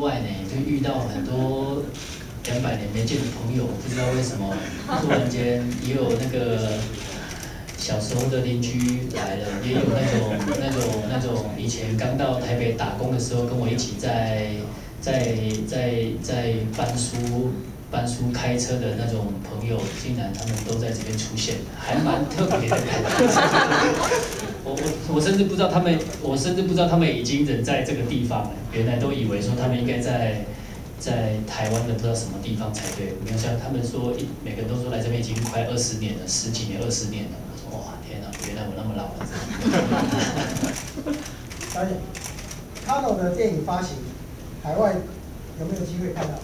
外呢，就遇到很多两百年没见的朋友，不知道为什么突然间也有那个小时候的邻居来了，也有那种那种那种以前刚到台北打工的时候跟我一起在在在在搬书搬书开车的那种朋友，竟然他们都在这边出现，还蛮特别的感觉。我甚至不知道他们，我甚至不知道他们已经人在这个地方了。原来都以为说他们应该在在台湾的不知道什么地方才对。没有像他们说，一每个人都说来这边已经快二十年了，十几年、二十年了。我说哇，天哪，原来我那么老了。导演，卡诺的电影发行，海外有没有机会看到？